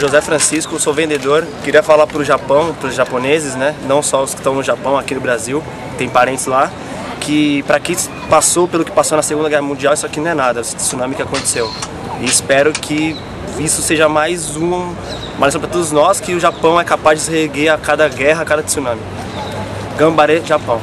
José Francisco, sou vendedor. Queria falar para o Japão, para os japoneses, né? Não só os que estão no Japão, aqui no Brasil, tem parentes lá, que para quem passou pelo que passou na Segunda Guerra Mundial, isso aqui não é nada, esse tsunami que aconteceu. E espero que isso seja mais um, uma lição para todos nós que o Japão é capaz de se reerguer a cada guerra, a cada tsunami. Gambare, Japão.